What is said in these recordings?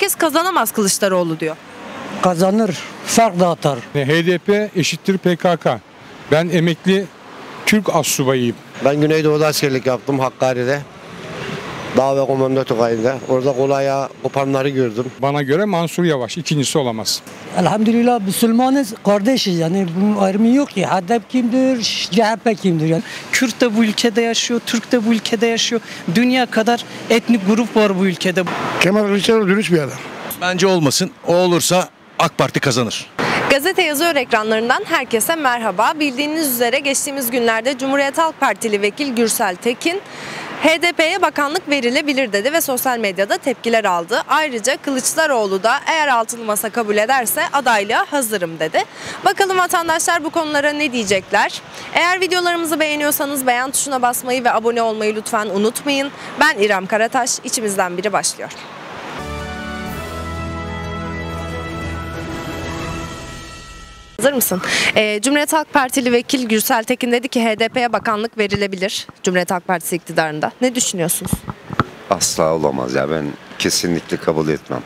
Herkes kazanamaz Kılıçdaroğlu diyor. Kazanır, fark dağıtar. HDP eşittir PKK. Ben emekli Türk assubayıyım. Ben Güneydoğu'da askerlik yaptım Hakkari'de. Dağ ve komando tugayında. Orada kolaya kopanları gördüm. Bana göre Mansur Yavaş ikincisi olamaz. Elhamdülillah Müslümanız, kardeşiz yani bunun ayrımı yok ki. HDP kimdir, CHP kimdir yani. Kürt de bu ülkede yaşıyor, Türk de bu ülkede yaşıyor. Dünya kadar etnik grup var bu ülkede. Kemal Kılıçdaroğlu dürüst bir adam. Bence olmasın. O olursa AK Parti kazanır. Gazete yazıyor ekranlarından herkese merhaba. Bildiğiniz üzere geçtiğimiz günlerde Cumhuriyet Halk Partili vekil Gürsel Tekin HDP'ye bakanlık verilebilir dedi ve sosyal medyada tepkiler aldı. Ayrıca Kılıçdaroğlu da eğer altılı masa kabul ederse adaylığa hazırım dedi. Bakalım vatandaşlar bu konulara ne diyecekler? Eğer videolarımızı beğeniyorsanız beğen tuşuna basmayı ve abone olmayı lütfen unutmayın. Ben İrem Karataş, içimizden biri başlıyor. Hazır mısın? Ee, Cumhuriyet Halk Partili vekil Gürsel Tekin dedi ki HDP'ye bakanlık verilebilir Cumhuriyet Halk Partisi iktidarında. Ne düşünüyorsunuz? Asla olamaz ya ben kesinlikle kabul etmem.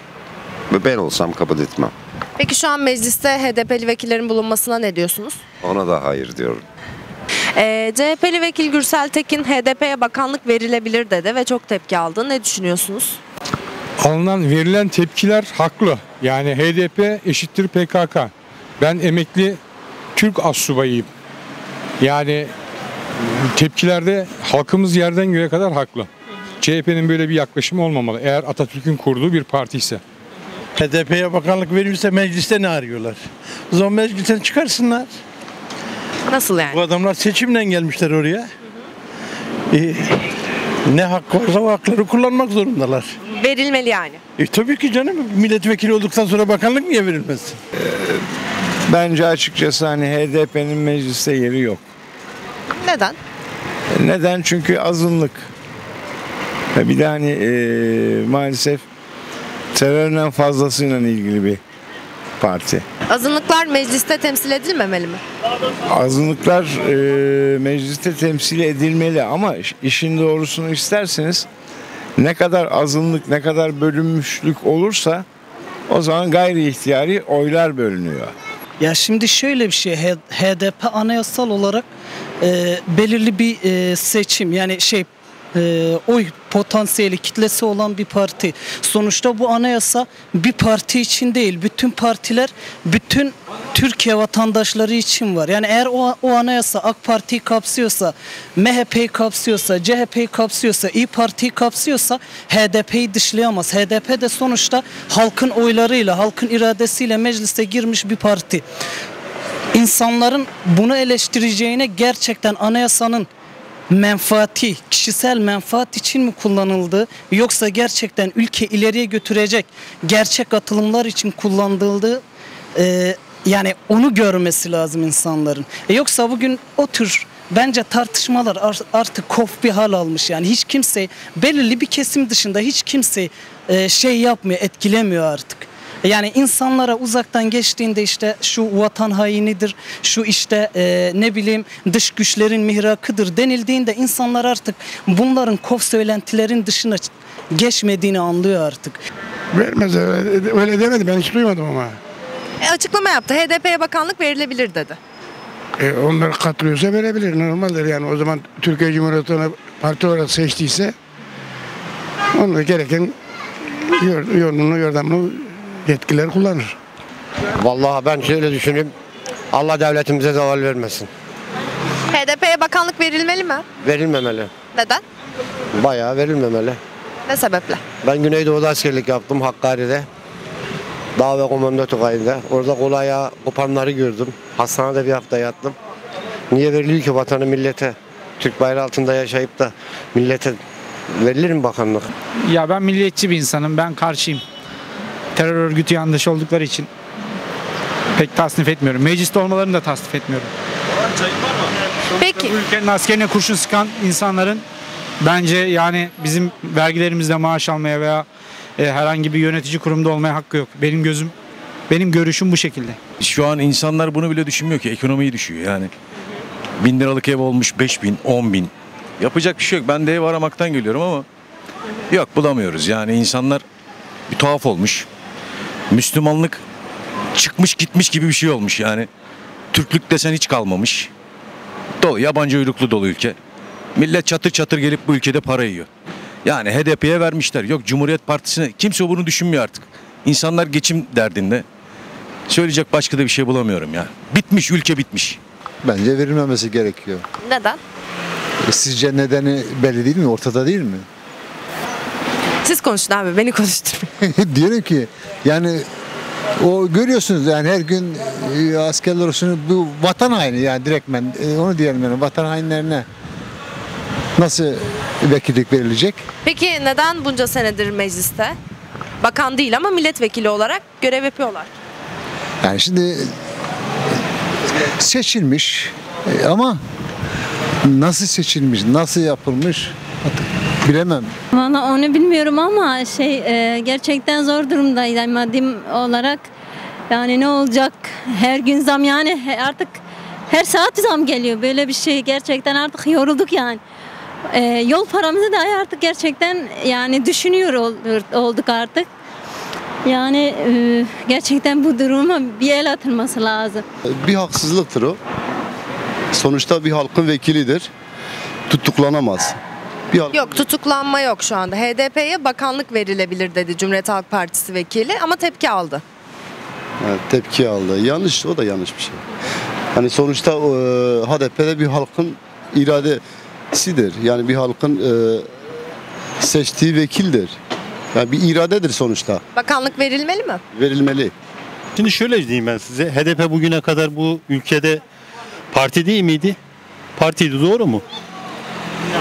Ve Ben olsam kabul etmem. Peki şu an mecliste HDP'li vekillerin bulunmasına ne diyorsunuz? Ona da hayır diyorum. Ee, CHP'li vekil Gürsel Tekin HDP'ye bakanlık verilebilir dedi ve çok tepki aldı. Ne düşünüyorsunuz? Alınan verilen tepkiler haklı. Yani HDP eşittir PKK. Ben emekli Türk assubayıyım. Yani tepkilerde halkımız yerden göğe kadar haklı. CHP'nin böyle bir yaklaşımı olmamalı. Eğer Atatürk'ün kurduğu bir parti ise. HDP'ye bakanlık verirse mecliste ne arıyorlar? O zaman meclisten çıkarsınlar. Nasıl Bu yani? adamlar seçimle gelmişler oraya. E, ne hakkı varsa o hakları kullanmak zorundalar. Verilmeli yani. E tabii ki canım milletvekili olduktan sonra bakanlık niye verilmez? Bence açıkçası hani HDP'nin mecliste yeri yok. Neden? Neden? Çünkü azınlık. Bir de hani eee, maalesef terörle fazlasıyla ilgili bir parti. Azınlıklar mecliste temsil edilmemeli mi? Azınlıklar eee, mecliste temsil edilmeli ama iş- işin doğrusunu isterseniz ne kadar azınlık, ne kadar bölünmüşlük olursa o zaman gayri ihtiyari oylar bölünüyor. Ya şimdi şöyle bir şey HDP anayasal olarak e, belirli bir e, seçim yani şey e, oy potansiyeli kitlesi olan bir parti. Sonuçta bu anayasa bir parti için değil bütün partiler bütün Türkiye vatandaşları için var. Yani eğer o, o anayasa AK Parti'yi kapsıyorsa, MHP'yi kapsıyorsa, CHP'yi kapsıyorsa, İyi Parti'yi kapsıyorsa HDP'yi dışlayamaz. HDP de sonuçta halkın oylarıyla, halkın iradesiyle meclise girmiş bir parti. İnsanların bunu eleştireceğine gerçekten anayasanın menfaati, kişisel menfaat için mi kullanıldı yoksa gerçekten ülke ileriye götürecek gerçek atılımlar için kullanıldığı e, yani onu görmesi lazım insanların. E yoksa bugün o tür bence tartışmalar ar- artık kof bir hal almış yani hiç kimse belirli bir kesim dışında hiç kimse e, şey yapmıyor etkilemiyor artık. Yani insanlara uzaktan geçtiğinde işte şu vatan hainidir, şu işte e, ne bileyim dış güçlerin mihrakıdır denildiğinde insanlar artık bunların kof söylentilerin dışına geçmediğini anlıyor artık. Vermez öyle, öyle demedi ben hiç duymadım ama. E, açıklama yaptı. HDP'ye bakanlık verilebilir dedi. E, onlar katılıyorsa verebilir normaldir yani o zaman Türkiye Cumhuriyeti'ne parti olarak seçtiyse onu gereken yor- yolunu yordamını yetkiler kullanır. Vallahi ben şöyle düşünüyorum. Allah devletimize zeval vermesin. HDP'ye bakanlık verilmeli mi? Verilmemeli. Neden? Bayağı verilmemeli. Ne sebeple? Ben Güneydoğu'da askerlik yaptım Hakkari'de. Dağ ve komando tugayında. Orada kolaya kopanları gördüm. Hastanede bir hafta yattım. Niye veriliyor ki vatanı millete? Türk bayrağı altında yaşayıp da millete verilir mi bakanlık? Ya ben milliyetçi bir insanım. Ben karşıyım. Terör örgütü yandaşı oldukları için pek tasnif etmiyorum. Mecliste olmalarını da tasnif etmiyorum. Peki. Bu ülkenin askerine kurşun sıkan insanların bence yani bizim vergilerimizle maaş almaya veya e, herhangi bir yönetici kurumda olmaya hakkı yok. Benim gözüm, benim görüşüm bu şekilde. Şu an insanlar bunu bile düşünmüyor ki. Ekonomiyi düşüyor yani. Bin liralık ev olmuş 5 bin, 10 bin. Yapacak bir şey yok. Ben de ev aramaktan geliyorum ama yok bulamıyoruz. Yani insanlar bir tuhaf olmuş. Müslümanlık çıkmış gitmiş gibi bir şey olmuş yani. Türklük desen hiç kalmamış. Dolu, yabancı uyruklu dolu ülke. Millet çatır çatır gelip bu ülkede para yiyor. Yani HDP'ye vermişler. Yok Cumhuriyet Partisi'ne kimse bunu düşünmüyor artık. İnsanlar geçim derdinde. Söyleyecek başka da bir şey bulamıyorum ya. Bitmiş ülke bitmiş. Bence verilmemesi gerekiyor. Neden? E, Sizce nedeni belli değil mi? Ortada değil mi? Siz konuşun abi beni konuşturmayın. Diyorum ki yani o görüyorsunuz yani her gün e, askerler olsun bu vatan haini yani direktmen e, onu diyelim yani vatan hainlerine nasıl vekillik verilecek? Peki neden bunca senedir mecliste? Bakan değil ama milletvekili olarak görev yapıyorlar. Yani şimdi seçilmiş e, ama nasıl seçilmiş, nasıl yapılmış bilemem. Valla onu bilmiyorum ama şey e, gerçekten zor durumdayız yani maddi olarak. Yani ne olacak? Her gün zam yani artık her saat zam geliyor. Böyle bir şey gerçekten artık yorulduk yani. E, yol paramızı da artık gerçekten yani düşünüyor ol- olduk artık. Yani e, gerçekten bu duruma bir el atılması lazım. Bir haksızlıktır o. Sonuçta bir halkın vekilidir. Tutuklanamaz. Bir halk- Yok tutuklanma yok şu anda. HDP'ye bakanlık verilebilir dedi Cumhuriyet Halk Partisi vekili ama tepki aldı. Evet, tepki aldı. Yanlış, o da yanlış bir şey. Hani sonuçta e, HDP'de bir halkın iradesidir. Yani bir halkın e, seçtiği vekildir. Yani bir iradedir sonuçta. Bakanlık verilmeli mi? Verilmeli. Şimdi şöyle diyeyim ben size. HDP bugüne kadar bu ülkede parti değil miydi? Partiydi doğru mu?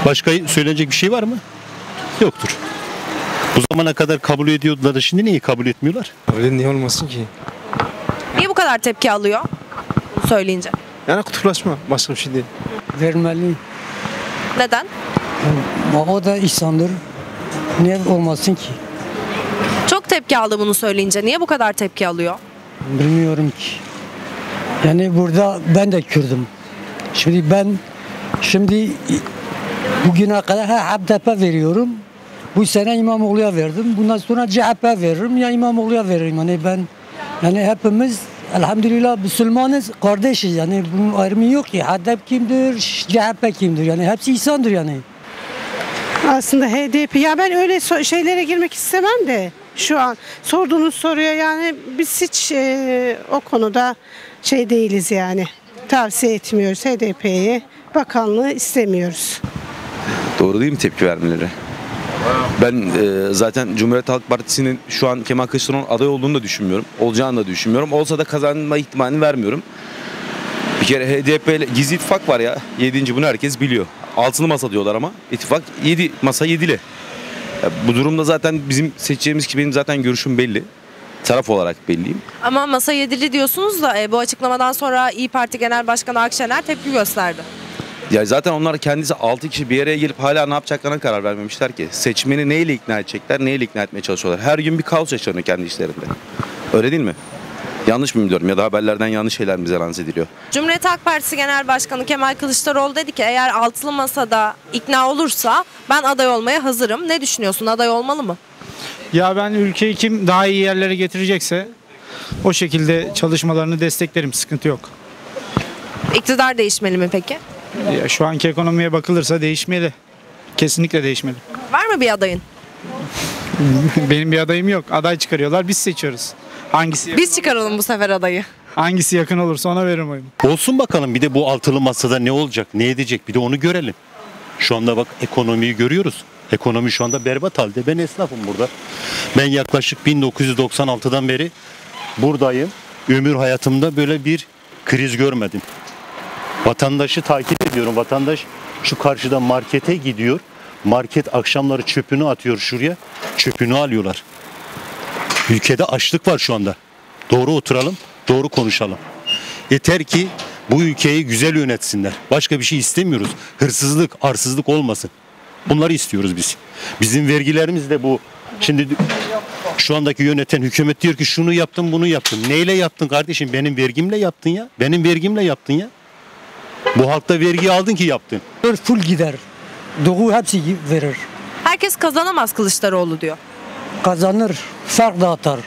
Başka söylenecek bir şey var mı? Yoktur. Bu zamana kadar kabul ediyordular da şimdi niye kabul etmiyorlar? Öyle niye olmasın ki? Niye bu kadar tepki alıyor? Bunu söyleyince. Yani kutuplaşma başka bir şey değil. Vermeli. Neden? O da insandır. Niye olmasın ki? Çok tepki aldı bunu söyleyince. Niye bu kadar tepki alıyor? Bilmiyorum ki. Yani burada ben de Kürdüm. Şimdi ben şimdi bugüne kadar ha HDP veriyorum. Bu sene İmamoğlu'ya verdim. Bundan sonra CHP veririm ya İmamoğlu'ya veririm. Yani ben yani hepimiz elhamdülillah Müslümanız, kardeşiz. Yani bunun ayrımı yok ki. HDP kimdir, CHP kimdir? Yani hepsi insandır yani. Aslında HDP ya ben öyle so- şeylere girmek istemem de şu an sorduğunuz soruya yani biz hiç e, o konuda şey değiliz yani tavsiye etmiyoruz HDP'ye bakanlığı istemiyoruz. Doğru değil mi tepki vermeleri? Ben e, zaten Cumhuriyet Halk Partisi'nin şu an Kemal Kılıçdaroğlu'nun aday olduğunu da düşünmüyorum. Olacağını da düşünmüyorum. Olsa da kazanma ihtimalini vermiyorum. Bir kere HDP ile gizli ittifak var ya. Yedinci bunu herkes biliyor. Altılı masa diyorlar ama ittifak yedi masa yedili. Ya bu durumda zaten bizim seçeceğimiz ki benim zaten görüşüm belli. Taraf olarak belliyim. Ama masa yedili diyorsunuz da e, bu açıklamadan sonra İyi Parti Genel Başkanı Akşener tepki gösterdi. Ya zaten onlar kendisi 6 kişi bir araya gelip hala ne yapacaklarına karar vermemişler ki. Seçmeni neyle ikna edecekler, neyle ikna etmeye çalışıyorlar. Her gün bir kaos yaşanıyor kendi işlerinde. Öyle değil mi? Yanlış mı biliyorum ya da haberlerden yanlış şeyler mi bize lanse ediliyor? Cumhuriyet Halk Partisi Genel Başkanı Kemal Kılıçdaroğlu dedi ki eğer altılı masada ikna olursa ben aday olmaya hazırım. Ne düşünüyorsun? Aday olmalı mı? Ya ben ülkeyi kim daha iyi yerlere getirecekse o şekilde çalışmalarını desteklerim. Sıkıntı yok. İktidar değişmeli mi peki? Ya şu anki ekonomiye bakılırsa değişmeli. Kesinlikle değişmeli. Var mı bir adayın? Benim bir adayım yok. Aday çıkarıyorlar biz seçiyoruz. Hangisi Biz çıkaralım bu sefer adayı. hangisi yakın olursa ona veririm oyumu. Olsun bakalım bir de bu altılı masada ne olacak, ne edecek bir de onu görelim. Şu anda bak ekonomiyi görüyoruz. Ekonomi şu anda berbat halde. Ben esnafım burada. Ben yaklaşık 1996'dan beri buradayım. Ömür hayatımda böyle bir kriz görmedim. Vatandaşı takip ediyorum. Vatandaş şu karşıda markete gidiyor. Market akşamları çöpünü atıyor şuraya. Çöpünü alıyorlar. Ülkede açlık var şu anda. Doğru oturalım, doğru konuşalım. Yeter ki bu ülkeyi güzel yönetsinler. Başka bir şey istemiyoruz. Hırsızlık, arsızlık olmasın. Bunları istiyoruz biz. Bizim vergilerimiz de bu. Şimdi şu andaki yöneten hükümet diyor ki şunu yaptın bunu yaptın. Neyle yaptın kardeşim? Benim vergimle yaptın ya. Benim vergimle yaptın ya. Bu halkta vergi aldın ki yaptın. Full gider. Doğu hepsi verir. Herkes kazanamaz Kılıçdaroğlu diyor. kazanır, fark da atar.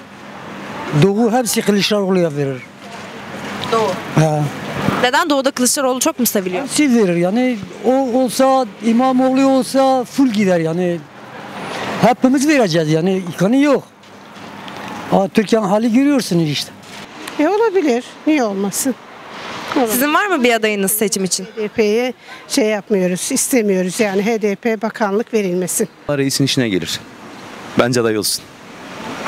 Doğu hepsi Kılıçdaroğlu'ya verir. Doğu. Ha. Neden Doğu'da Kılıçdaroğlu çok mu seviliyor? Hepsi verir yani o olsa İmamoğlu olsa full gider yani. Hepimiz vereceğiz yani imkanı yok. Ama Türkiye'nin hali görüyorsunuz işte. E olabilir. Niye olmasın? Sizin var mı bir adayınız seçim için? HDP'ye şey yapmıyoruz, istemiyoruz yani HDP bakanlık verilmesin. Reisin işine gelir. Bence aday olsun.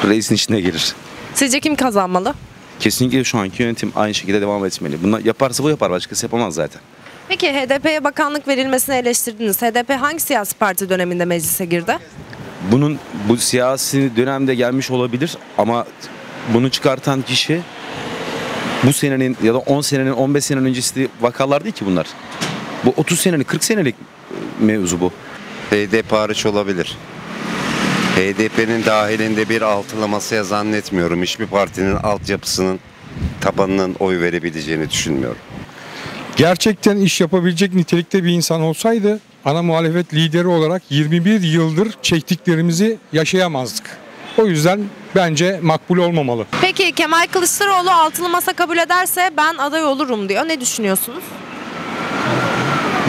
Reisin işine gelir. Sizce kim kazanmalı? Kesinlikle şu anki yönetim aynı şekilde devam etmeli. Bunlar yaparsa bu yapar. Başkası yapamaz zaten. Peki HDP'ye bakanlık verilmesini eleştirdiniz. HDP hangi siyasi parti döneminde meclise girdi? Bunun bu siyasi dönemde gelmiş olabilir ama bunu çıkartan kişi bu senenin ya da 10 senenin 15 senenin öncesi vakalar değil ki bunlar. Bu 30 senelik 40 senelik mevzu bu. HDP hariç olabilir. HDP'nin dahilinde bir altılı masaya zannetmiyorum. Hiçbir partinin altyapısının tabanının oy verebileceğini düşünmüyorum. Gerçekten iş yapabilecek nitelikte bir insan olsaydı ana muhalefet lideri olarak 21 yıldır çektiklerimizi yaşayamazdık. O yüzden bence makbul olmamalı. Peki Kemal Kılıçdaroğlu altılı masa kabul ederse ben aday olurum diyor. Ne düşünüyorsunuz?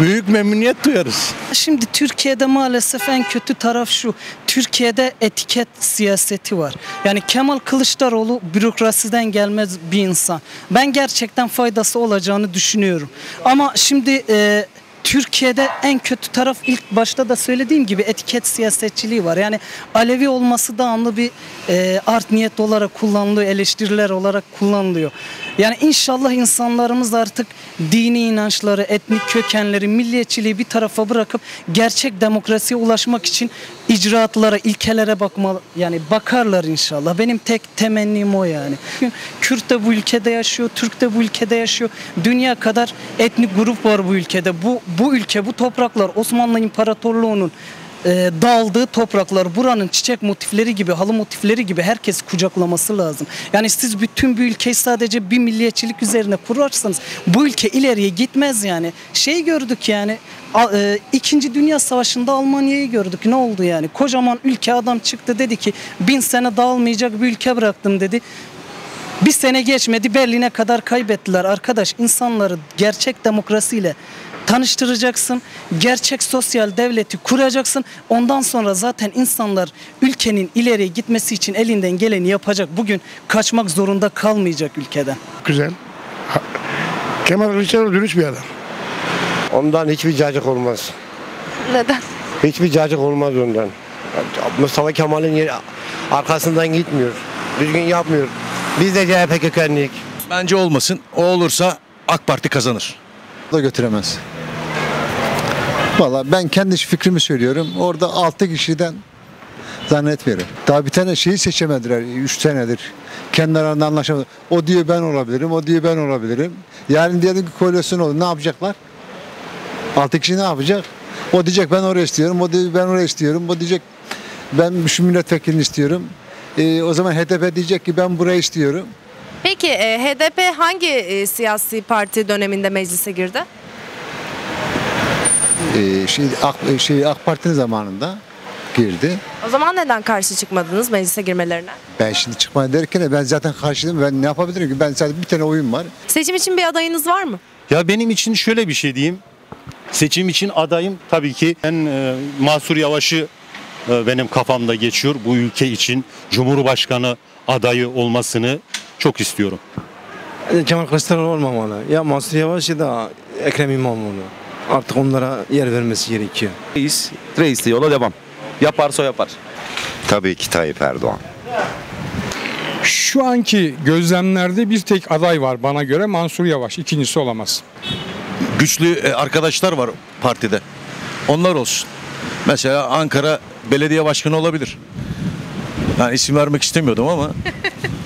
Büyük memnuniyet duyarız. Şimdi Türkiye'de maalesef en kötü taraf şu. Türkiye'de etiket siyaseti var. Yani Kemal Kılıçdaroğlu bürokrasiden gelmez bir insan. Ben gerçekten faydası olacağını düşünüyorum. Ama şimdi e, Türkiye'de en kötü taraf ilk başta da söylediğim gibi etiket siyasetçiliği var. Yani Alevi olması da anlı bir e, art niyet olarak kullanılıyor, eleştiriler olarak kullanılıyor. Yani inşallah insanlarımız artık dini inançları, etnik kökenleri, milliyetçiliği bir tarafa bırakıp gerçek demokrasiye ulaşmak için icraatlara, ilkelere bakmalı yani bakarlar inşallah. Benim tek temennim o yani. Kürt de bu ülkede yaşıyor, Türk de bu ülkede yaşıyor. Dünya kadar etnik grup var bu ülkede. Bu bu ülke, bu topraklar Osmanlı İmparatorluğu'nun e, dağıldığı topraklar buranın çiçek motifleri gibi halı motifleri gibi herkes kucaklaması lazım. Yani siz bütün bir ülkeyi sadece bir milliyetçilik üzerine kurarsanız bu ülke ileriye gitmez yani. Şey gördük yani e, İkinci Dünya Savaşı'nda Almanya'yı gördük. Ne oldu yani? Kocaman ülke adam çıktı dedi ki bin sene dağılmayacak bir ülke bıraktım dedi. Bir sene geçmedi Berlin'e kadar kaybettiler arkadaş. insanları gerçek demokrasiyle tanıştıracaksın. Gerçek sosyal devleti kuracaksın. Ondan sonra zaten insanlar ülkenin ileriye gitmesi için elinden geleni yapacak. Bugün kaçmak zorunda kalmayacak ülkeden. Güzel. Ha- Kemal Kılıçdaroğlu dürüst bir adam. Ondan hiçbir cacık olmaz. Neden? Hiçbir cacık olmaz ondan. Mustafa Kemal'in yeri arkasından gitmiyor. Düzgün yapmıyor. Biz de CHP kökenliyik. Bence olmasın. O olursa AK Parti kazanır. da götüremez. Valla ben kendi fikrimi söylüyorum. Orada 6 kişiden zannetmiyorum. Daha bir tane şeyi seçemediler 3 senedir. Kendi aralarında anlaşamadı. O diyor ben olabilirim, o diyor ben olabilirim. Yarın diyelim ki koalisyon olur. Ne yapacaklar? 6 kişi ne yapacak? O diyecek ben oraya istiyorum, o diyor ben oraya istiyorum. O diyecek ben şu milletvekilini istiyorum. Ee, o zaman HDP diyecek ki ben burayı istiyorum. Peki e, HDP hangi e, siyasi parti döneminde meclise girdi? Ee, şey, AK, şey, AK Parti'nin zamanında girdi. O zaman neden karşı çıkmadınız meclise girmelerine? Ben şimdi çıkmaya derken ben zaten karşıyım. Ben ne yapabilirim ki? Ben sadece bir tane oyun var. Seçim için bir adayınız var mı? Ya benim için şöyle bir şey diyeyim. Seçim için adayım tabii ki ben e, Mansur Yavaş'ı e, benim kafamda geçiyor. Bu ülke için Cumhurbaşkanı adayı olmasını çok istiyorum. Kemal Kılıçdaroğlu olmamalı. Ya Mansur Yavaş ya da Ekrem İmamoğlu. Artık onlara yer vermesi gerekiyor. Reis, reis de yola devam. Yaparsa yapar. Tabii ki Tayyip Erdoğan. Şu anki gözlemlerde bir tek aday var bana göre Mansur Yavaş. İkincisi olamaz. Güçlü e, arkadaşlar var partide. Onlar olsun. Mesela Ankara belediye başkanı olabilir. Yani isim vermek istemiyordum ama